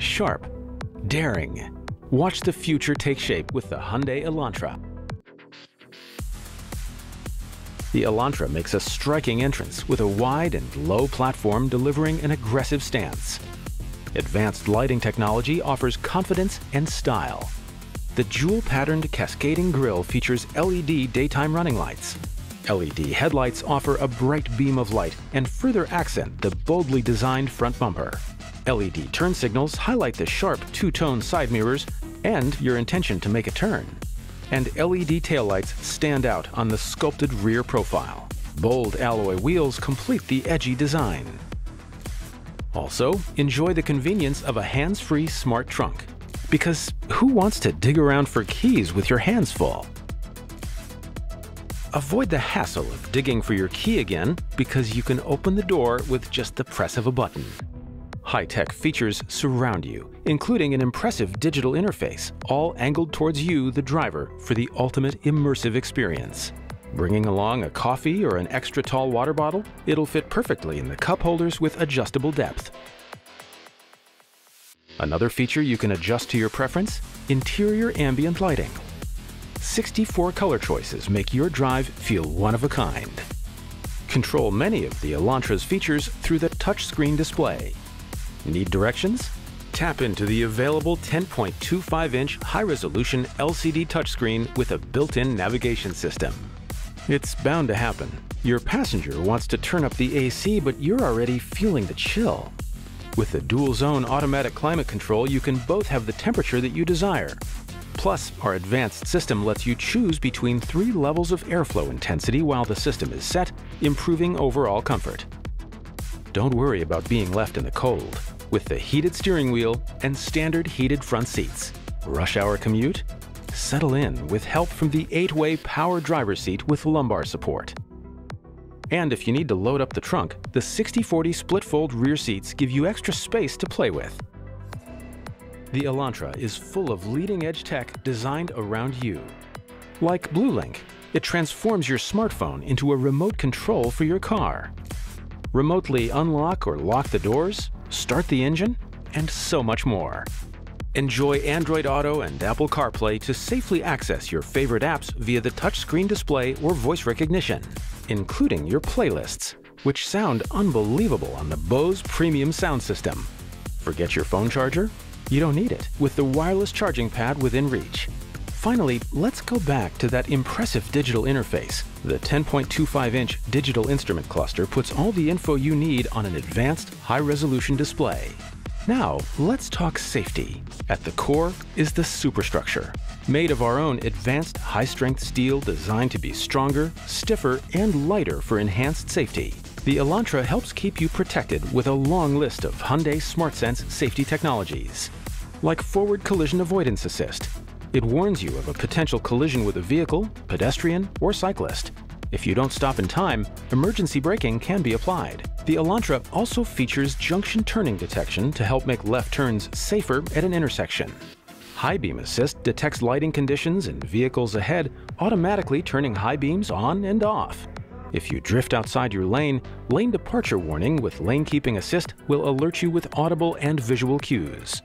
sharp, daring. Watch the future take shape with the Hyundai Elantra. The Elantra makes a striking entrance with a wide and low platform delivering an aggressive stance. Advanced lighting technology offers confidence and style. The jewel-patterned cascading grille features LED daytime running lights. LED headlights offer a bright beam of light and further accent the boldly designed front bumper. LED turn signals highlight the sharp two-tone side mirrors and your intention to make a turn and LED taillights stand out on the sculpted rear profile. Bold alloy wheels complete the edgy design. Also, enjoy the convenience of a hands-free smart trunk. Because who wants to dig around for keys with your hands full? Avoid the hassle of digging for your key again because you can open the door with just the press of a button. High-tech features surround you, including an impressive digital interface, all angled towards you, the driver, for the ultimate immersive experience. Bringing along a coffee or an extra tall water bottle, it'll fit perfectly in the cup holders with adjustable depth. Another feature you can adjust to your preference, interior ambient lighting. 64 color choices make your drive feel one of a kind. Control many of the Elantra's features through the touchscreen display, Need directions? Tap into the available 10.25-inch high-resolution LCD touchscreen with a built-in navigation system. It's bound to happen. Your passenger wants to turn up the AC, but you're already feeling the chill. With the dual-zone automatic climate control, you can both have the temperature that you desire. Plus, our advanced system lets you choose between three levels of airflow intensity while the system is set, improving overall comfort. Don't worry about being left in the cold with the heated steering wheel and standard heated front seats. Rush hour commute? Settle in with help from the 8-way power driver seat with lumbar support. And if you need to load up the trunk, the 60-40 split-fold rear seats give you extra space to play with. The Elantra is full of leading-edge tech designed around you. Like BlueLink, it transforms your smartphone into a remote control for your car remotely unlock or lock the doors, start the engine, and so much more. Enjoy Android Auto and Apple CarPlay to safely access your favorite apps via the touchscreen display or voice recognition, including your playlists, which sound unbelievable on the Bose premium sound system. Forget your phone charger? You don't need it with the wireless charging pad within reach. Finally, let's go back to that impressive digital interface. The 10.25-inch digital instrument cluster puts all the info you need on an advanced, high-resolution display. Now, let's talk safety. At the core is the superstructure, made of our own advanced high-strength steel designed to be stronger, stiffer, and lighter for enhanced safety. The Elantra helps keep you protected with a long list of Hyundai SmartSense safety technologies, like forward collision avoidance assist, it warns you of a potential collision with a vehicle, pedestrian, or cyclist. If you don't stop in time, emergency braking can be applied. The Elantra also features junction turning detection to help make left turns safer at an intersection. High Beam Assist detects lighting conditions and vehicles ahead, automatically turning high beams on and off. If you drift outside your lane, Lane Departure Warning with Lane Keeping Assist will alert you with audible and visual cues.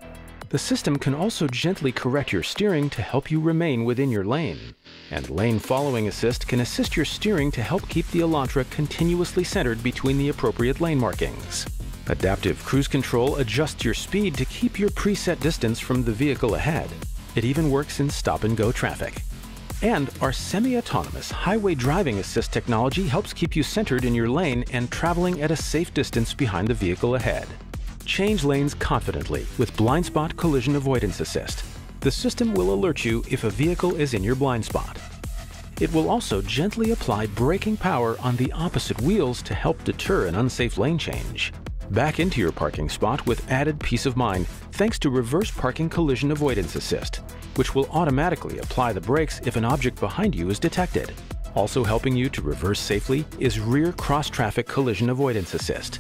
The system can also gently correct your steering to help you remain within your lane. And Lane Following Assist can assist your steering to help keep the Elantra continuously centered between the appropriate lane markings. Adaptive Cruise Control adjusts your speed to keep your preset distance from the vehicle ahead. It even works in stop-and-go traffic. And our semi-autonomous highway driving assist technology helps keep you centered in your lane and traveling at a safe distance behind the vehicle ahead. Change lanes confidently with Blind Spot Collision Avoidance Assist. The system will alert you if a vehicle is in your blind spot. It will also gently apply braking power on the opposite wheels to help deter an unsafe lane change. Back into your parking spot with added peace of mind thanks to Reverse Parking Collision Avoidance Assist, which will automatically apply the brakes if an object behind you is detected. Also helping you to reverse safely is Rear Cross Traffic Collision Avoidance Assist.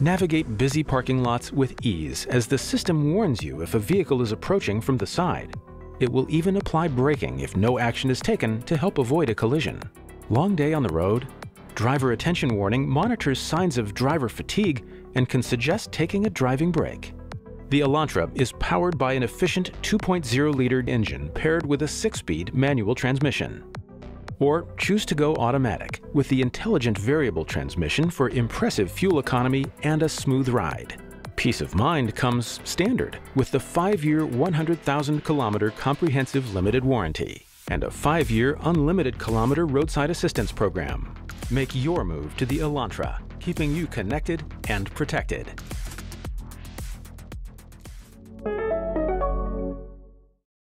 Navigate busy parking lots with ease as the system warns you if a vehicle is approaching from the side. It will even apply braking if no action is taken to help avoid a collision. Long day on the road? Driver Attention Warning monitors signs of driver fatigue and can suggest taking a driving break. The Elantra is powered by an efficient 2.0-liter engine paired with a 6-speed manual transmission. Or choose to go automatic with the intelligent variable transmission for impressive fuel economy and a smooth ride. Peace of mind comes standard with the 5-year 100,000-kilometer comprehensive limited warranty and a 5-year unlimited kilometer roadside assistance program. Make your move to the Elantra, keeping you connected and protected.